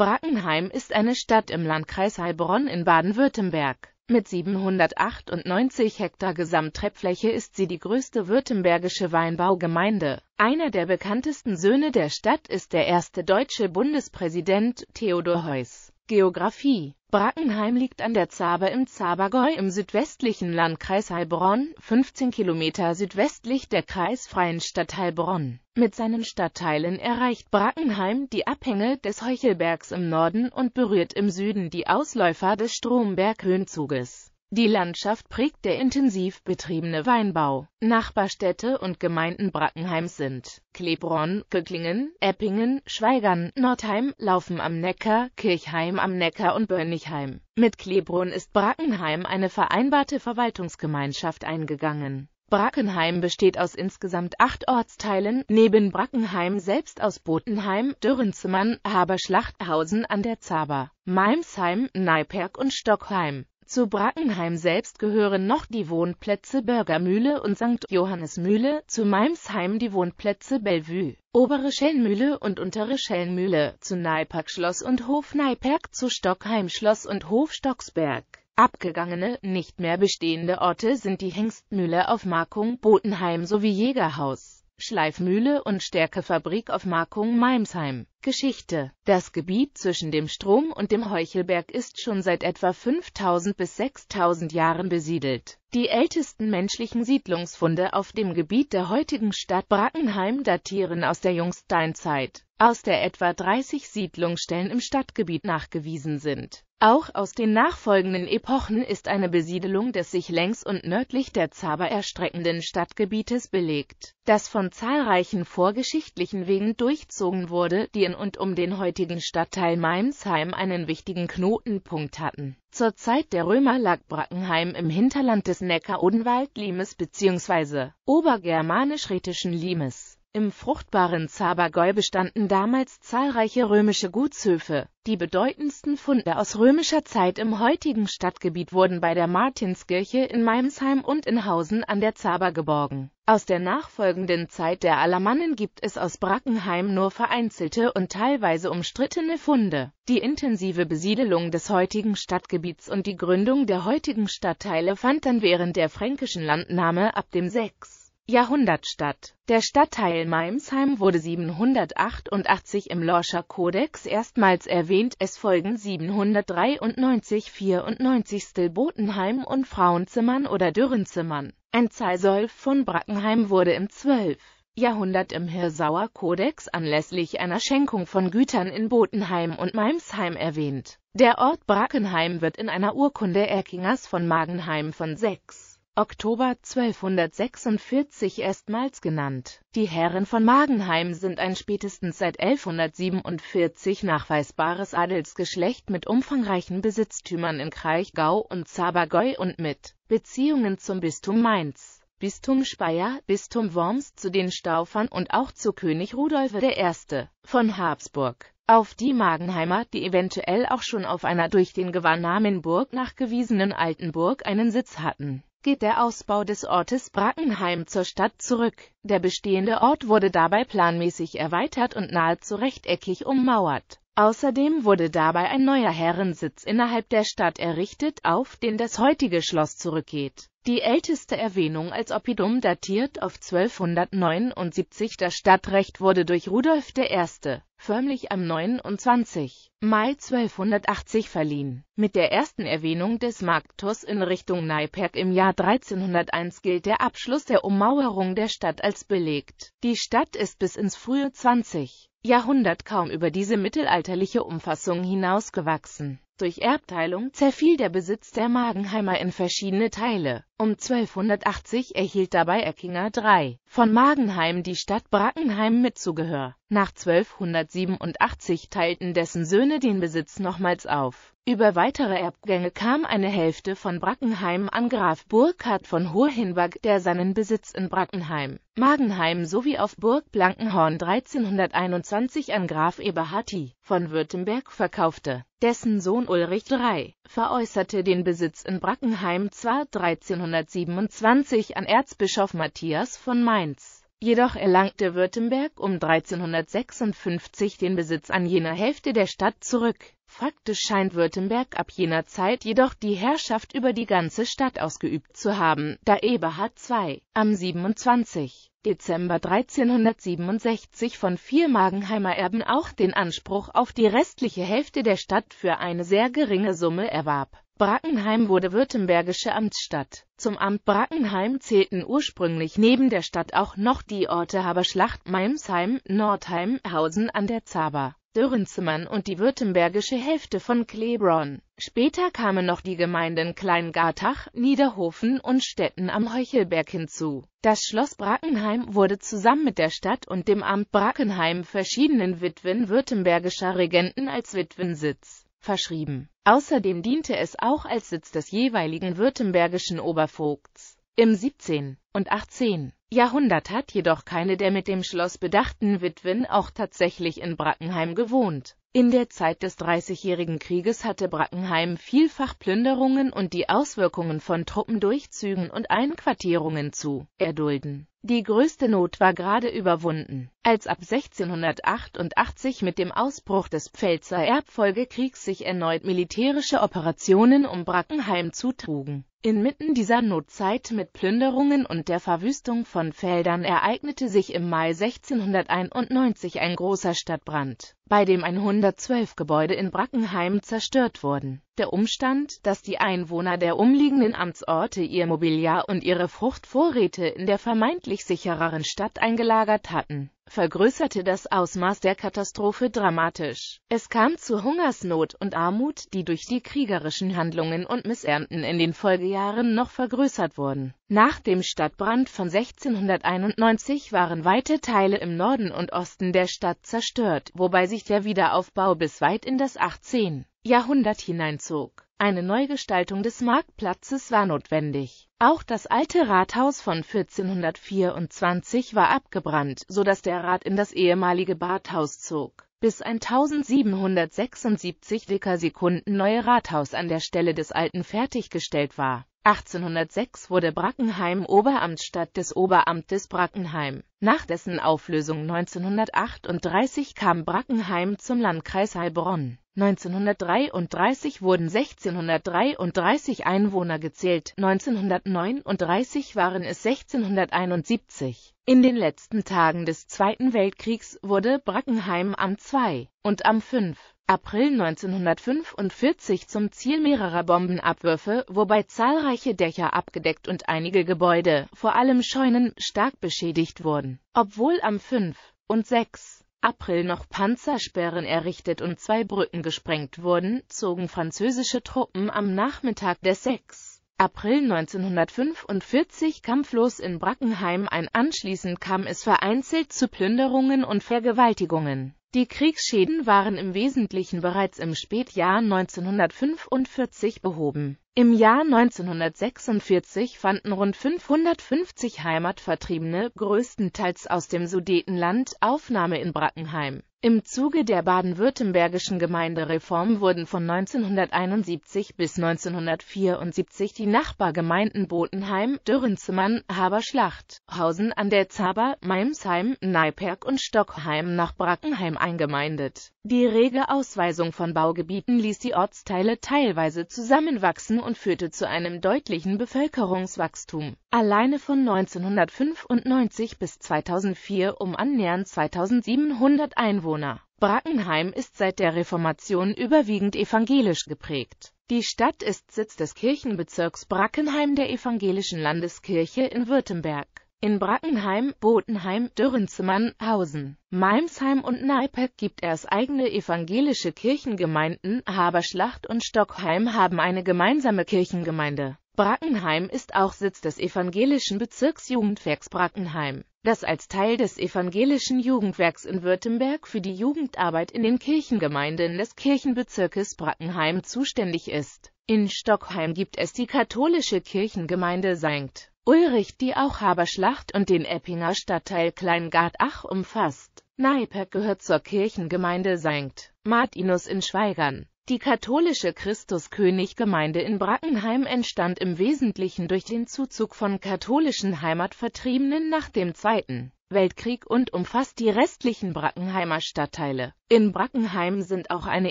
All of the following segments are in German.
Brackenheim ist eine Stadt im Landkreis Heilbronn in Baden-Württemberg. Mit 798 Hektar Gesamtrebfläche ist sie die größte württembergische Weinbaugemeinde. Einer der bekanntesten Söhne der Stadt ist der erste deutsche Bundespräsident Theodor Heuss. Geografie Brackenheim liegt an der Zaber im Zabergäu im südwestlichen Landkreis Heilbronn, 15 Kilometer südwestlich der kreisfreien Stadt Heilbronn. Mit seinen Stadtteilen erreicht Brackenheim die Abhänge des Heuchelbergs im Norden und berührt im Süden die Ausläufer des Stromberg-Höhenzuges die Landschaft prägt der intensiv betriebene Weinbau. Nachbarstädte und Gemeinden Brackenheims sind Klebronn, Göcklingen, Eppingen, Schweigern, Nordheim, Laufen am Neckar, Kirchheim am Neckar und Börnigheim. Mit Klebronn ist Brackenheim eine vereinbarte Verwaltungsgemeinschaft eingegangen. Brackenheim besteht aus insgesamt acht Ortsteilen, neben Brackenheim selbst aus Botenheim, Dürrenzimmern, Haberschlachthausen an der Zaber, Meimsheim, Neiperk und Stockheim. Zu Brackenheim selbst gehören noch die Wohnplätze Bürgermühle und St. Johannesmühle, zu Meimsheim die Wohnplätze Bellevue, Obere Schellmühle und Untere Schellmühle, zu Neiperk Schloss und Hof Neiperk, zu Stockheim Schloss und Hof Stocksberg. Abgegangene, nicht mehr bestehende Orte sind die Hengstmühle auf Markung Botenheim sowie Jägerhaus. Schleifmühle und Stärkefabrik auf Markung Meimsheim. Geschichte Das Gebiet zwischen dem Strom und dem Heuchelberg ist schon seit etwa 5000 bis 6000 Jahren besiedelt. Die ältesten menschlichen Siedlungsfunde auf dem Gebiet der heutigen Stadt Brackenheim datieren aus der Jungsteinzeit, aus der etwa 30 Siedlungsstellen im Stadtgebiet nachgewiesen sind auch aus den nachfolgenden Epochen ist eine Besiedelung des sich längs und nördlich der Zaber erstreckenden Stadtgebietes belegt, das von zahlreichen vorgeschichtlichen Wegen durchzogen wurde, die in und um den heutigen Stadtteil Meimsheim einen wichtigen Knotenpunkt hatten. Zur Zeit der Römer lag Brackenheim im Hinterland des Neckar-Odenwald-Limes bzw. obergermanisch-rätischen Limes im fruchtbaren Zabergäu bestanden damals zahlreiche römische Gutshöfe. Die bedeutendsten Funde aus römischer Zeit im heutigen Stadtgebiet wurden bei der Martinskirche in Meimsheim und in Hausen an der Zaber geborgen. Aus der nachfolgenden Zeit der Alamannen gibt es aus Brackenheim nur vereinzelte und teilweise umstrittene Funde. Die intensive Besiedelung des heutigen Stadtgebiets und die Gründung der heutigen Stadtteile fand dann während der fränkischen Landnahme ab dem 6. Jahrhundert statt. Der Stadtteil Meimsheim wurde 788 im Lorscher Kodex erstmals erwähnt, es folgen 793 94 Botenheim und Frauenzimmern oder Dürrenzimmern. Ein Zahlsolf von Brackenheim wurde im 12. Jahrhundert im Hirsauer Kodex anlässlich einer Schenkung von Gütern in Botenheim und Meimsheim erwähnt. Der Ort Brackenheim wird in einer Urkunde Erkingers von Magenheim von 6. Oktober 1246 erstmals genannt. Die Herren von Magenheim sind ein spätestens seit 1147 nachweisbares Adelsgeschlecht mit umfangreichen Besitztümern in Kraichgau und Zabergäu und mit Beziehungen zum Bistum Mainz, Bistum Speyer, Bistum Worms, zu den Staufern und auch zu König Rudolf I. von Habsburg auf die Magenheimer, die eventuell auch schon auf einer durch den Gewannamen Burg nachgewiesenen alten Burg einen Sitz hatten geht der Ausbau des Ortes Brackenheim zur Stadt zurück. Der bestehende Ort wurde dabei planmäßig erweitert und nahezu rechteckig ummauert. Außerdem wurde dabei ein neuer Herrensitz innerhalb der Stadt errichtet, auf den das heutige Schloss zurückgeht die älteste Erwähnung als Oppidum datiert auf 1279. Das Stadtrecht wurde durch Rudolf I. förmlich am 29. Mai 1280 verliehen. Mit der ersten Erwähnung des Marktus in Richtung Neiperk im Jahr 1301 gilt der Abschluss der Ummauerung der Stadt als belegt. Die Stadt ist bis ins frühe 20. Jahrhundert kaum über diese mittelalterliche Umfassung hinausgewachsen durch Erbteilung zerfiel der Besitz der Magenheimer in verschiedene Teile. Um 1280 erhielt dabei Eckinger III. von Magenheim die Stadt Brackenheim mit Zugehör. Nach 1287 teilten dessen Söhne den Besitz nochmals auf. Über weitere Erbgänge kam eine Hälfte von Brackenheim an Graf Burkhard von Hohenberg, der seinen Besitz in Brackenheim, Magenheim sowie auf Burg Blankenhorn 1321 an Graf Eberhardi von Württemberg verkaufte. Dessen Sohn Ulrich III. veräußerte den Besitz in Brackenheim zwar 1327 an Erzbischof Matthias von Mainz Jedoch erlangte Württemberg um 1356 den Besitz an jener Hälfte der Stadt zurück. Faktisch scheint Württemberg ab jener Zeit jedoch die Herrschaft über die ganze Stadt ausgeübt zu haben, da Eberhard II. am 27. Dezember 1367 von vier Magenheimer Erben auch den Anspruch auf die restliche Hälfte der Stadt für eine sehr geringe Summe erwarb. Brackenheim wurde württembergische Amtsstadt. Zum Amt Brackenheim zählten ursprünglich neben der Stadt auch noch die Orte Haberschlacht, Meimsheim, Nordheim, Hausen an der Zaber Dürrenzimmern und die württembergische Hälfte von Klebron. Später kamen noch die Gemeinden Kleingartach, Niederhofen und Stetten am Heuchelberg hinzu. Das Schloss Brackenheim wurde zusammen mit der Stadt und dem Amt Brackenheim verschiedenen Witwen württembergischer Regenten als Witwensitz verschrieben. Außerdem diente es auch als Sitz des jeweiligen württembergischen Obervogts. Im 17. und 18. Jahrhundert hat jedoch keine der mit dem Schloss bedachten Witwen auch tatsächlich in Brackenheim gewohnt. In der Zeit des Dreißigjährigen Krieges hatte Brackenheim vielfach Plünderungen und die Auswirkungen von Truppendurchzügen und Einquartierungen zu erdulden. Die größte Not war gerade überwunden, als ab 1688 mit dem Ausbruch des Pfälzer Erbfolgekriegs sich erneut militärische Operationen um Brackenheim zutrugen Inmitten dieser Notzeit mit Plünderungen und der Verwüstung von Feldern ereignete sich im Mai 1691 ein großer Stadtbrand, bei dem 112 Gebäude in Brackenheim zerstört wurden. Der Umstand, dass die Einwohner der umliegenden Amtsorte ihr Mobiliar und ihre Fruchtvorräte in der vermeintlich sichereren Stadt eingelagert hatten vergrößerte das Ausmaß der Katastrophe dramatisch. Es kam zu Hungersnot und Armut, die durch die kriegerischen Handlungen und Missernten in den Folgejahren noch vergrößert wurden. Nach dem Stadtbrand von 1691 waren weite Teile im Norden und Osten der Stadt zerstört, wobei sich der Wiederaufbau bis weit in das 18. Jahrhundert hineinzog. Eine Neugestaltung des Marktplatzes war notwendig. Auch das alte Rathaus von 1424 war abgebrannt, so dass der Rat in das ehemalige Badhaus zog, bis ein 1776 Dekasekunden neue Rathaus an der Stelle des alten fertiggestellt war 1806 wurde Brackenheim Oberamtsstadt des Oberamtes Brackenheim. Nach dessen Auflösung 1938 kam Brackenheim zum Landkreis Heilbronn. 1933 wurden 1633 Einwohner gezählt, 1939 waren es 1671. In den letzten Tagen des Zweiten Weltkriegs wurde Brackenheim am 2. und am 5. April 1945 zum Ziel mehrerer Bombenabwürfe, wobei zahlreiche Dächer abgedeckt und einige Gebäude, vor allem Scheunen, stark beschädigt wurden. Obwohl am 5. und 6. April noch Panzersperren errichtet und zwei Brücken gesprengt wurden, zogen französische Truppen am Nachmittag des 6. April 1945 kampflos in Brackenheim ein, anschließend kam es vereinzelt zu Plünderungen und Vergewaltigungen die Kriegsschäden waren im Wesentlichen bereits im Spätjahr 1945 behoben. Im Jahr 1946 fanden rund 550 Heimatvertriebene, größtenteils aus dem Sudetenland, Aufnahme in Brackenheim im Zuge der baden-württembergischen Gemeindereform wurden von 1971 bis 1974 die Nachbargemeinden Botenheim, Dürrenzimmern, Haberschlacht, Hausen an der Zaber, Meimsheim, Neiperg und Stockheim nach Brackenheim eingemeindet. Die rege Ausweisung von Baugebieten ließ die Ortsteile teilweise zusammenwachsen und führte zu einem deutlichen Bevölkerungswachstum. Alleine von 1995 bis 2004 um annähernd 2700 Einwohner. Brackenheim ist seit der Reformation überwiegend evangelisch geprägt. Die Stadt ist Sitz des Kirchenbezirks Brackenheim der Evangelischen Landeskirche in Württemberg in Brackenheim, Botenheim, Dürrenzimmern, Hausen, Meimsheim und Neiperg gibt es eigene evangelische Kirchengemeinden, Haberschlacht und Stockheim haben eine gemeinsame Kirchengemeinde. Brackenheim ist auch Sitz des evangelischen Bezirksjugendwerks Brackenheim, das als Teil des evangelischen Jugendwerks in Württemberg für die Jugendarbeit in den Kirchengemeinden des Kirchenbezirkes Brackenheim zuständig ist. In Stockheim gibt es die katholische Kirchengemeinde St. Ulrich, die auch Haberschlacht und den Eppinger Stadtteil Kleingartach umfasst. Neiperg gehört zur Kirchengemeinde St. Martinus in Schweigern. Die katholische Christuskönig-Gemeinde in Brackenheim entstand im Wesentlichen durch den Zuzug von katholischen Heimatvertriebenen nach dem Zweiten Weltkrieg und umfasst die restlichen Brackenheimer Stadtteile. In Brackenheim sind auch eine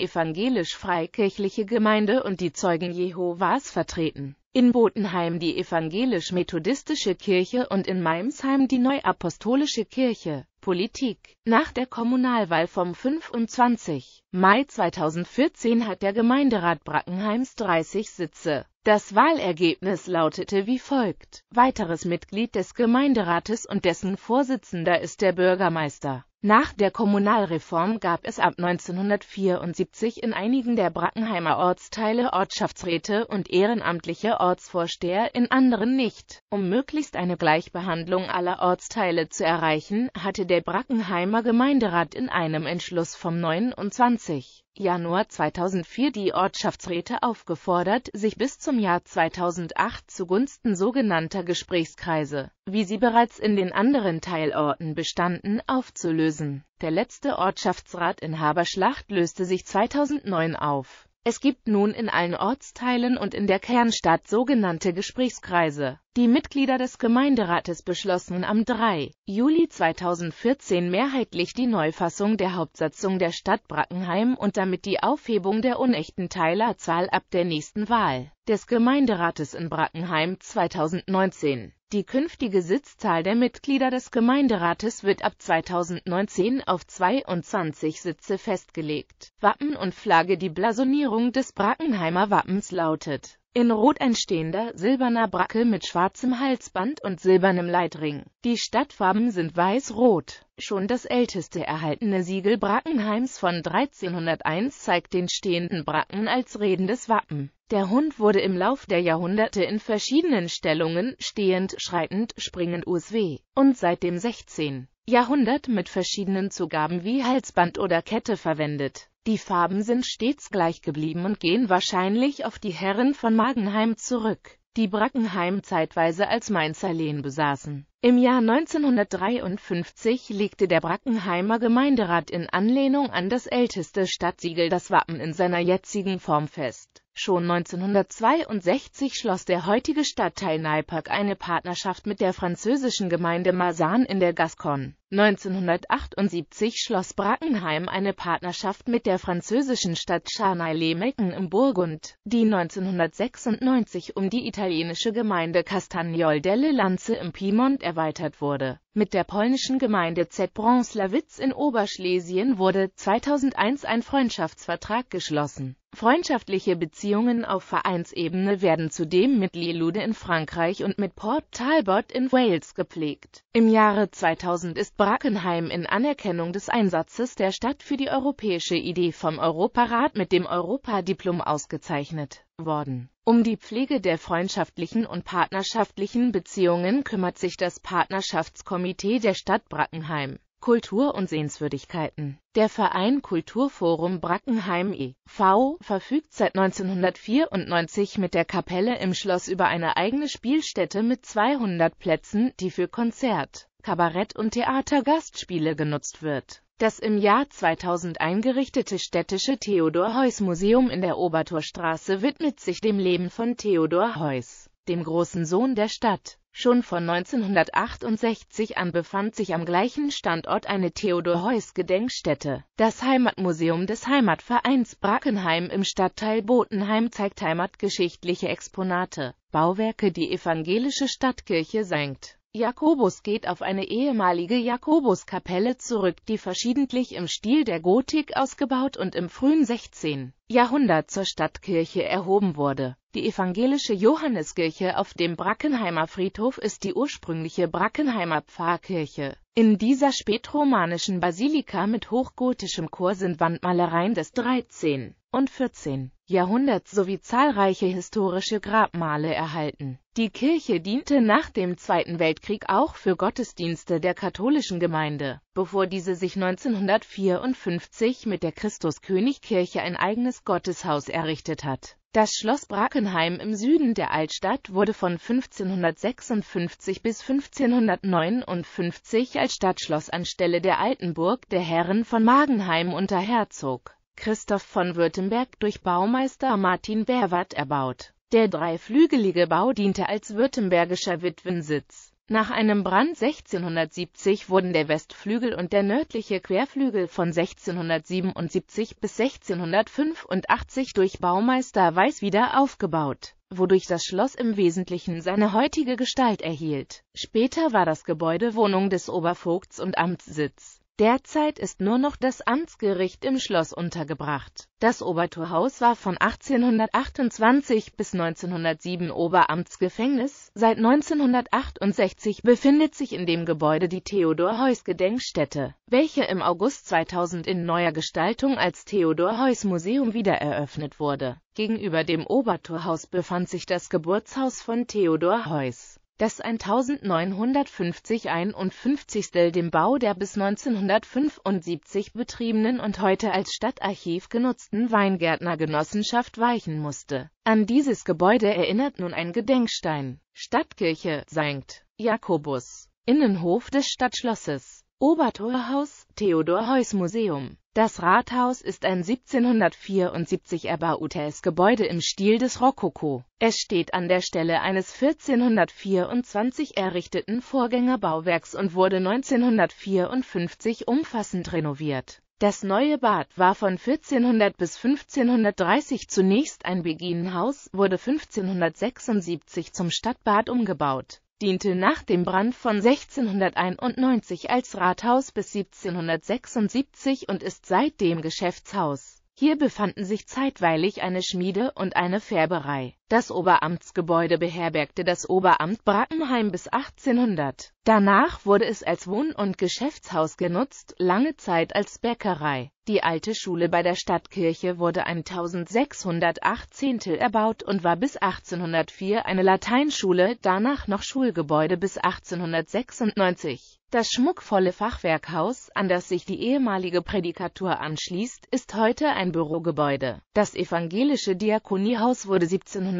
evangelisch-freikirchliche Gemeinde und die Zeugen Jehovas vertreten. In Botenheim die evangelisch-methodistische Kirche und in Meimsheim die Neuapostolische Kirche. Politik Nach der Kommunalwahl vom 25. Mai 2014 hat der Gemeinderat Brackenheims 30 Sitze. Das Wahlergebnis lautete wie folgt. Weiteres Mitglied des Gemeinderates und dessen Vorsitzender ist der Bürgermeister. Nach der Kommunalreform gab es ab 1974 in einigen der Brackenheimer Ortsteile Ortschaftsräte und ehrenamtliche Ortsvorsteher, in anderen nicht. Um möglichst eine Gleichbehandlung aller Ortsteile zu erreichen, hatte der Brackenheimer Gemeinderat in einem Entschluss vom 29. Januar 2004 die Ortschaftsräte aufgefordert, sich bis zum Jahr 2008 zugunsten sogenannter Gesprächskreise, wie sie bereits in den anderen Teilorten bestanden, aufzulösen. Der letzte Ortschaftsrat in Haberschlacht löste sich 2009 auf es gibt nun in allen Ortsteilen und in der Kernstadt sogenannte Gesprächskreise. Die Mitglieder des Gemeinderates beschlossen am 3. Juli 2014 mehrheitlich die Neufassung der Hauptsatzung der Stadt Brackenheim und damit die Aufhebung der unechten Teilerzahl ab der nächsten Wahl des Gemeinderates in Brackenheim 2019. Die künftige Sitzzahl der Mitglieder des Gemeinderates wird ab 2019 auf 22 Sitze festgelegt. Wappen und Flagge Die Blasonierung des Brackenheimer Wappens lautet in Rot ein stehender, silberner Bracke mit schwarzem Halsband und silbernem Leitring. Die Stadtfarben sind weiß-rot. Schon das älteste erhaltene Siegel Brackenheims von 1301 zeigt den stehenden Bracken als redendes Wappen. Der Hund wurde im Lauf der Jahrhunderte in verschiedenen Stellungen, stehend, schreitend, springend usw. und seit dem 16. Jahrhundert mit verschiedenen Zugaben wie Halsband oder Kette verwendet. Die Farben sind stets gleich geblieben und gehen wahrscheinlich auf die Herren von Magenheim zurück, die Brackenheim zeitweise als Mainzer Lehen besaßen. Im Jahr 1953 legte der Brackenheimer Gemeinderat in Anlehnung an das älteste Stadtsiegel das Wappen in seiner jetzigen Form fest. Schon 1962 schloss der heutige Stadtteil Naipac eine Partnerschaft mit der französischen Gemeinde Masan in der Gascogne 1978 schloss Brackenheim eine Partnerschaft mit der französischen Stadt Charnay-les-Mecken im Burgund, die 1996 um die italienische Gemeinde Castagnol delle Lanze im Piemont erweitert wurde. Mit der polnischen Gemeinde Zbronslawitz in Oberschlesien wurde 2001 ein Freundschaftsvertrag geschlossen. Freundschaftliche Beziehungen auf Vereinsebene werden zudem mit Lille in Frankreich und mit Port Talbot in Wales gepflegt. Im Jahre 2000 ist Brackenheim in Anerkennung des Einsatzes der Stadt für die europäische Idee vom Europarat mit dem Europadiplom ausgezeichnet worden. Um die Pflege der freundschaftlichen und partnerschaftlichen Beziehungen kümmert sich das Partnerschaftskomitee der Stadt Brackenheim. Kultur und Sehenswürdigkeiten Der Verein Kulturforum Brackenheim e.V. verfügt seit 1994 mit der Kapelle im Schloss über eine eigene Spielstätte mit 200 Plätzen, die für Konzert Kabarett und Theatergastspiele genutzt wird. Das im Jahr 2000 eingerichtete städtische Theodor-Heuss-Museum in der Obertorstraße widmet sich dem Leben von Theodor Heuss, dem großen Sohn der Stadt. Schon von 1968 an befand sich am gleichen Standort eine Theodor-Heuss-Gedenkstätte. Das Heimatmuseum des Heimatvereins Brackenheim im Stadtteil Botenheim zeigt heimatgeschichtliche Exponate, Bauwerke Die evangelische Stadtkirche St. Jakobus geht auf eine ehemalige Jakobuskapelle zurück, die verschiedentlich im Stil der Gotik ausgebaut und im frühen 16. Jahrhundert zur Stadtkirche erhoben wurde. Die evangelische Johanneskirche auf dem Brackenheimer Friedhof ist die ursprüngliche Brackenheimer Pfarrkirche. In dieser spätromanischen Basilika mit hochgotischem Chor sind Wandmalereien des 13. und 14. Jahrhunderts sowie zahlreiche historische Grabmale erhalten. Die Kirche diente nach dem Zweiten Weltkrieg auch für Gottesdienste der katholischen Gemeinde, bevor diese sich 1954 mit der Christuskönigkirche ein eigenes Gotteshaus errichtet hat. Das Schloss Brackenheim im Süden der Altstadt wurde von 1556 bis 1559 als Stadtschloss anstelle der alten Burg der Herren von Magenheim unter Herzog Christoph von Württemberg durch Baumeister Martin Berwart erbaut. Der dreiflügelige Bau diente als württembergischer Witwensitz Nach einem Brand 1670 wurden der Westflügel und der nördliche Querflügel von 1677 bis 1685 durch Baumeister Weiß wieder aufgebaut, wodurch das Schloss im Wesentlichen seine heutige Gestalt erhielt. Später war das Gebäude Wohnung des Obervogts und Amtssitz. Derzeit ist nur noch das Amtsgericht im Schloss untergebracht. Das Obertorhaus war von 1828 bis 1907 Oberamtsgefängnis. Seit 1968 befindet sich in dem Gebäude die Theodor-Heuss-Gedenkstätte, welche im August 2000 in neuer Gestaltung als Theodor-Heuss-Museum wiedereröffnet wurde. Gegenüber dem Obertorhaus befand sich das Geburtshaus von Theodor Heuss das 1950 51. dem Bau der bis 1975 betriebenen und heute als Stadtarchiv genutzten Weingärtnergenossenschaft weichen musste. An dieses Gebäude erinnert nun ein Gedenkstein. Stadtkirche St. Jakobus Innenhof des Stadtschlosses Obertorhaus Theodor Heuss Museum das Rathaus ist ein 1774 erbautes Gebäude im Stil des Rokoko. Es steht an der Stelle eines 1424 errichteten Vorgängerbauwerks und wurde 1954 umfassend renoviert. Das neue Bad war von 1400 bis 1530 zunächst ein Beginenhaus, wurde 1576 zum Stadtbad umgebaut diente nach dem Brand von 1691 als Rathaus bis 1776 und ist seitdem Geschäftshaus hier befanden sich zeitweilig eine Schmiede und eine Färberei. Das Oberamtsgebäude beherbergte das Oberamt Brackenheim bis 1800. Danach wurde es als Wohn- und Geschäftshaus genutzt, lange Zeit als Bäckerei. Die alte Schule bei der Stadtkirche wurde 1618 erbaut und war bis 1804 eine Lateinschule, danach noch Schulgebäude bis 1896. Das schmuckvolle Fachwerkhaus, an das sich die ehemalige Prädikatur anschließt, ist heute ein Bürogebäude. Das evangelische Diakoniehaus wurde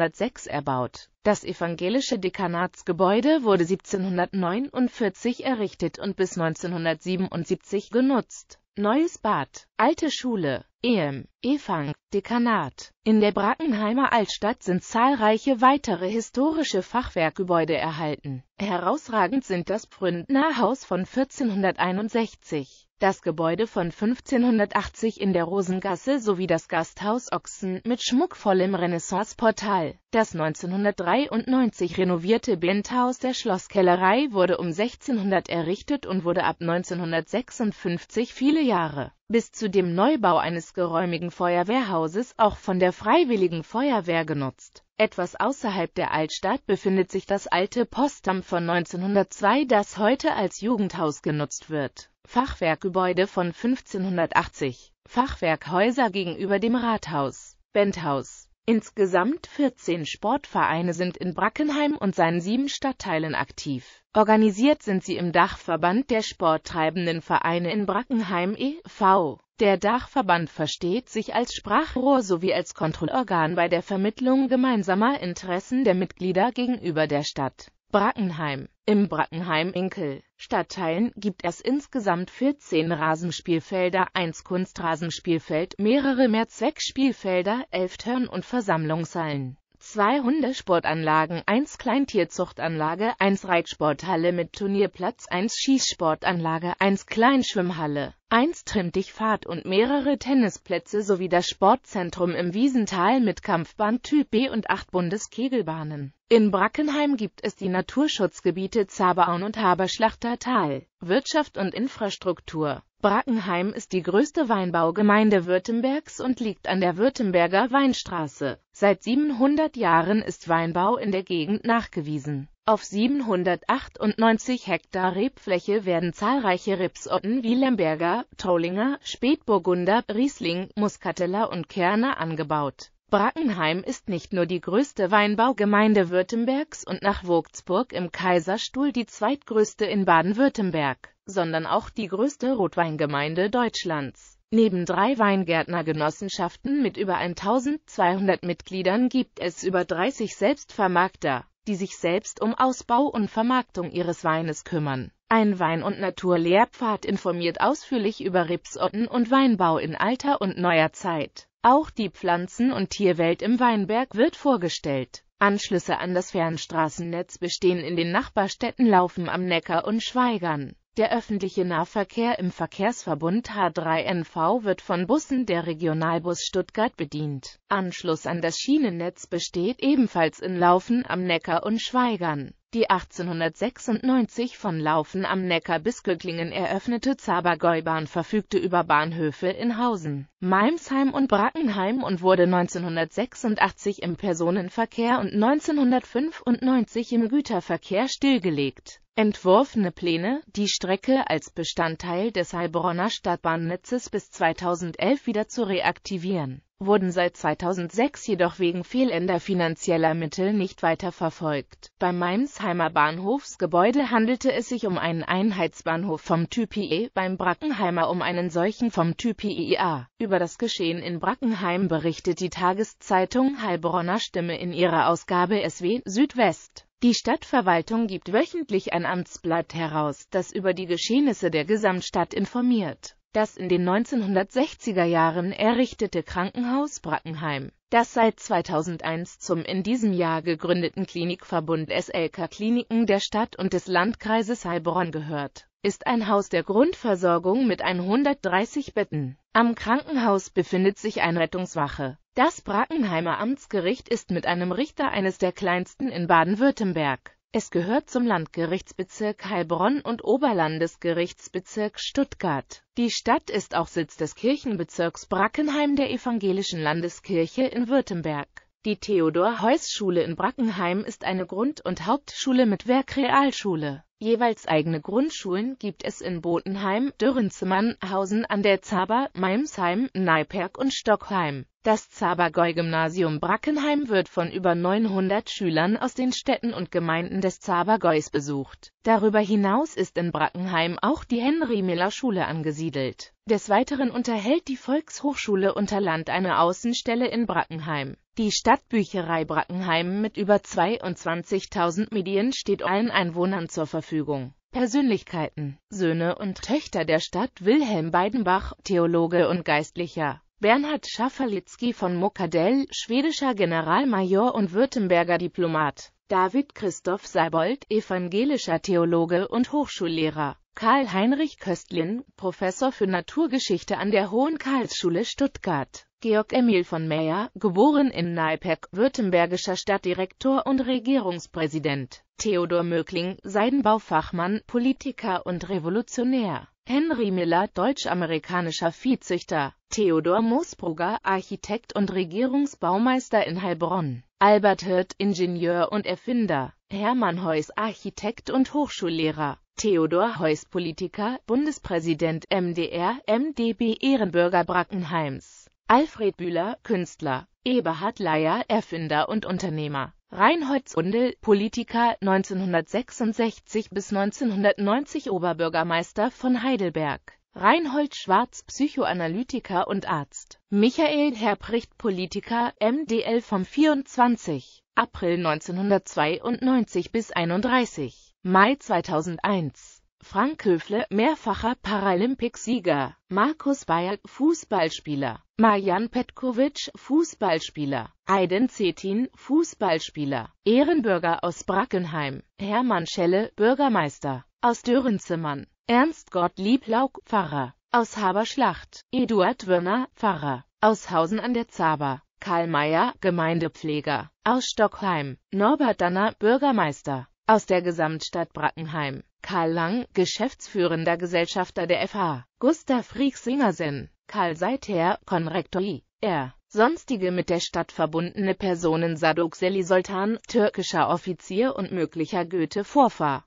1706 erbaut. Das evangelische Dekanatsgebäude wurde 1749 errichtet und bis 1977 genutzt. Neues Bad, Alte Schule, Ehem, Efang, Dekanat. In der Brackenheimer Altstadt sind zahlreiche weitere historische Fachwerkgebäude erhalten. Herausragend sind das Bründner Haus von 1461 das Gebäude von 1580 in der Rosengasse sowie das Gasthaus Ochsen mit schmuckvollem Renaissance-Portal. Das 1993 renovierte Blindhaus der Schlosskellerei wurde um 1600 errichtet und wurde ab 1956 viele Jahre bis zu dem Neubau eines geräumigen Feuerwehrhauses auch von der Freiwilligen Feuerwehr genutzt. Etwas außerhalb der Altstadt befindet sich das alte Postamt von 1902, das heute als Jugendhaus genutzt wird Fachwerkgebäude von 1580, Fachwerkhäuser gegenüber dem Rathaus, Benthaus. Insgesamt 14 Sportvereine sind in Brackenheim und seinen sieben Stadtteilen aktiv. Organisiert sind sie im Dachverband der sporttreibenden Vereine in Brackenheim e.V. Der Dachverband versteht sich als Sprachrohr sowie als Kontrollorgan bei der Vermittlung gemeinsamer Interessen der Mitglieder gegenüber der Stadt Brackenheim. Im Brackenheim-Inkel Stadtteilen gibt es insgesamt 14 Rasenspielfelder, 1 Kunstrasenspielfeld, mehrere Mehrzweckspielfelder, 11 Turn- und Versammlungshallen, 2 Hundesportanlagen, 1 Kleintierzuchtanlage, 1 Reitsporthalle mit Turnierplatz, 1 Schießsportanlage, 1 Kleinschwimmhalle, 1 Trimmdichtfahrt und mehrere Tennisplätze sowie das Sportzentrum im Wiesental mit Kampfbahn Typ B und 8 Bundeskegelbahnen. In Brackenheim gibt es die Naturschutzgebiete Zaberau und Haberschlachtertal. Wirtschaft und Infrastruktur Brackenheim ist die größte Weinbaugemeinde Württembergs und liegt an der Württemberger Weinstraße. Seit 700 Jahren ist Weinbau in der Gegend nachgewiesen. Auf 798 Hektar Rebfläche werden zahlreiche Rebsorten wie Lemberger, Trollinger, Spätburgunder, Riesling, Muscatella und Kerner angebaut Brackenheim ist nicht nur die größte Weinbaugemeinde Württembergs und nach Vogtsburg im Kaiserstuhl die zweitgrößte in Baden-Württemberg, sondern auch die größte Rotweingemeinde Deutschlands. Neben drei Weingärtnergenossenschaften mit über 1200 Mitgliedern gibt es über 30 Selbstvermarkter, die sich selbst um Ausbau und Vermarktung ihres Weines kümmern. Ein Wein- und Naturlehrpfad informiert ausführlich über Rebsorten und Weinbau in alter und neuer Zeit. Auch die Pflanzen- und Tierwelt im Weinberg wird vorgestellt Anschlüsse an das Fernstraßennetz bestehen in den Nachbarstädten Laufen am Neckar und Schweigern. Der öffentliche Nahverkehr im Verkehrsverbund H3NV wird von Bussen der Regionalbus Stuttgart bedient. Anschluss an das Schienennetz besteht ebenfalls in Laufen am Neckar und Schweigern. Die 1896 von Laufen am Neckar bis Göcklingen eröffnete Zabergäubahn verfügte über Bahnhöfe in Hausen, Meimsheim und Brackenheim und wurde 1986 im Personenverkehr und 1995 im Güterverkehr stillgelegt. Entworfene Pläne, die Strecke als Bestandteil des Heilbronner Stadtbahnnetzes bis 2011 wieder zu reaktivieren wurden seit 2006 jedoch wegen fehlender finanzieller Mittel nicht weiter verfolgt. Beim Mainsheimer Bahnhofsgebäude handelte es sich um einen Einheitsbahnhof vom Typ IE, beim Brackenheimer um einen solchen vom Typ IIA. Über das Geschehen in Brackenheim berichtet die Tageszeitung Heilbronner Stimme in ihrer Ausgabe SW Südwest. Die Stadtverwaltung gibt wöchentlich ein Amtsblatt heraus, das über die Geschehnisse der Gesamtstadt informiert das in den 1960er Jahren errichtete Krankenhaus Brackenheim, das seit 2001 zum in diesem Jahr gegründeten Klinikverbund SLK Kliniken der Stadt und des Landkreises Heilbronn gehört, ist ein Haus der Grundversorgung mit 130 Betten. Am Krankenhaus befindet sich eine Rettungswache. Das Brackenheimer Amtsgericht ist mit einem Richter eines der kleinsten in Baden-Württemberg. Es gehört zum Landgerichtsbezirk Heilbronn und Oberlandesgerichtsbezirk Stuttgart. Die Stadt ist auch Sitz des Kirchenbezirks Brackenheim der Evangelischen Landeskirche in Württemberg. Die Theodor-Heuss-Schule in Brackenheim ist eine Grund- und Hauptschule mit Werkrealschule. Jeweils eigene Grundschulen gibt es in Botenheim, Dürrenzimmern, Hausen an der Zaber, Meimsheim, Neiperg und Stockheim. Das Zabergäu-Gymnasium Brackenheim wird von über 900 Schülern aus den Städten und Gemeinden des Zabergäus besucht. Darüber hinaus ist in Brackenheim auch die Henry-Miller-Schule angesiedelt. Des Weiteren unterhält die Volkshochschule Unterland eine Außenstelle in Brackenheim. Die Stadtbücherei Brackenheim mit über 22.000 Medien steht allen Einwohnern zur Verfügung. Persönlichkeiten, Söhne und Töchter der Stadt Wilhelm Beidenbach, Theologe und Geistlicher Bernhard Schafferlitzky von Mokadell, schwedischer Generalmajor und Württemberger Diplomat. David Christoph Seibold, evangelischer Theologe und Hochschullehrer. Karl-Heinrich Köstlin, Professor für Naturgeschichte an der Hohen Karlsschule Stuttgart. Georg Emil von Meyer, geboren in Neiperk, württembergischer Stadtdirektor und Regierungspräsident. Theodor Möckling, Seidenbaufachmann, Politiker und Revolutionär. Henry Miller, deutsch-amerikanischer Viehzüchter. Theodor Moosbrugger, Architekt und Regierungsbaumeister in Heilbronn. Albert Hirt, Ingenieur und Erfinder. Hermann Heuss, Architekt und Hochschullehrer. Theodor Heuss, Politiker, Bundespräsident MDR, MdB Ehrenbürger Brackenheims. Alfred Bühler, Künstler. Eberhard Leier, Erfinder und Unternehmer. Reinhold Zundel, Politiker, 1966 bis 1990 Oberbürgermeister von Heidelberg Reinhold Schwarz, Psychoanalytiker und Arzt. Michael Herbricht, Politiker, MdL vom 24. April 1992 bis 31. Mai 2001. Frank Höfle, mehrfacher Paralympicsieger. Markus Bayer, Fußballspieler. Marjan Petkovic, Fußballspieler. Aiden Zetin, Fußballspieler. Ehrenbürger aus Brackenheim. Hermann Schelle, Bürgermeister. Aus Dörenzimmern. Ernst Gottlieb Lauk, Pfarrer. Aus Haberschlacht. Eduard Wörner, Pfarrer. Aus Hausen an der Zaber. Karl Mayer, Gemeindepfleger. Aus Stockheim. Norbert Danner, Bürgermeister. Aus der Gesamtstadt Brackenheim. Karl Lang, geschäftsführender Gesellschafter der FH. Gustav Rieck-Singersen. Karl Seither, Konrektor I. R. Sonstige mit der Stadt verbundene Personen Sadok Seli Soltan, türkischer Offizier und möglicher Goethe-Vorfahr